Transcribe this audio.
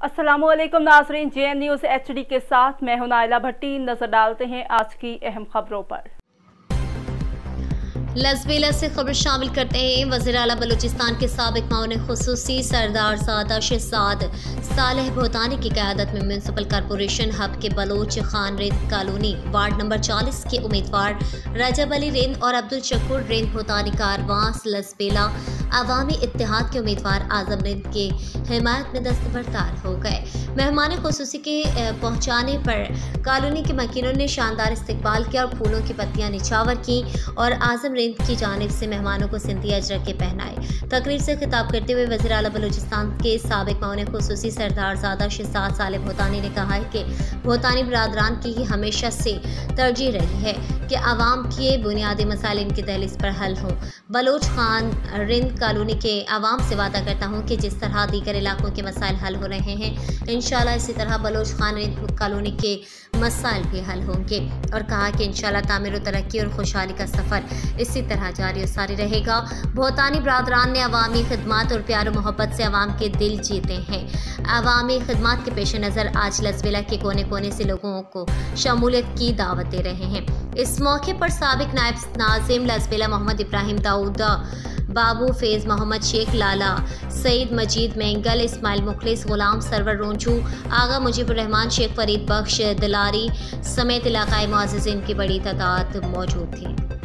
असलम नाजरीन J N news H D के साथ मैं हूँ नायला भट्टी। नज़र डालते हैं आज की अहम खबरों पर। लसबेला से खबर शामिल करते हैं। वज़ीर अला बलूचिस्तान के सबक माउन खसूसी, सरदार सादा शहजाद सालह भोतानी की क्यादत में म्यूनसिपल कॉरपोरेशन हब के Baloch Khan Rind colony, ward number 40 के उम्मीदवार रजब अली रेंद और अब्दुल शकुर रेंद भोतानी कारवास लसबेला अवामी इतिहाद के उम्मीदवार आज़म रेंद के हिमायत में दस्तबरदार हो गए। मेहमान खसूसी के पहुँचाने पर कॉलोनी के मकीनों ने शानदार इस्तेबाल किया और फूलों की पत्तियाँ निछावर की और आज़म रेंद की जानब से मेहमानों को सिंधी अजरक के पहनाए। तकरीर से खिताब करते हुए वजी अला बलूचिस्तान के सबक मौन खसूसी सरदार ज़्यादा शहजाद साल भोतानी ने कहा है कि भोतानी बरदरान की ही हमेशा से तरजीह रही है कि आवाम के बुनियादी मसाइल इनकी दहलीज पर हल हों। बलोच खान रिंद कॉलोनी के आवाम से वादा करता हूँ कि जिस तरह दीगर इलाकों के मसाइल हल हो रहे हैं इन इसी तरह बलोच खान कॉलोनी के मसाइल भी हल होंगे। और कहा कि इन तामीर तरक्की और खुशहाली का सफ़र इसी तरह जारी और सारी रहेगा। भोतानी बरदरान ने अवामी खदमात और प्यार मोहब्बत से आवाम के दिल जीते हैं। अवामी खदमात के पेश नज़र आज लजबिला के कोने कोने से लोगों को शमूलियत की दावत दे रहे हैं। इस मौके पर सबक नायब नाजिम लजबिला मोहम्मद इब्राहिम दाऊदा बाबू, फैज़ मोहम्मद शेख, लाला, सईद मजीद, मेंगल, इस्माइल मुखलिस, गुलाम, सरवर रोंचू, आगा मुजीबरहमान शेख फरीद बख्श, दिलारी समेत इलाकाई मुआजिन की बड़ी तादाद मौजूद थी।